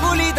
пули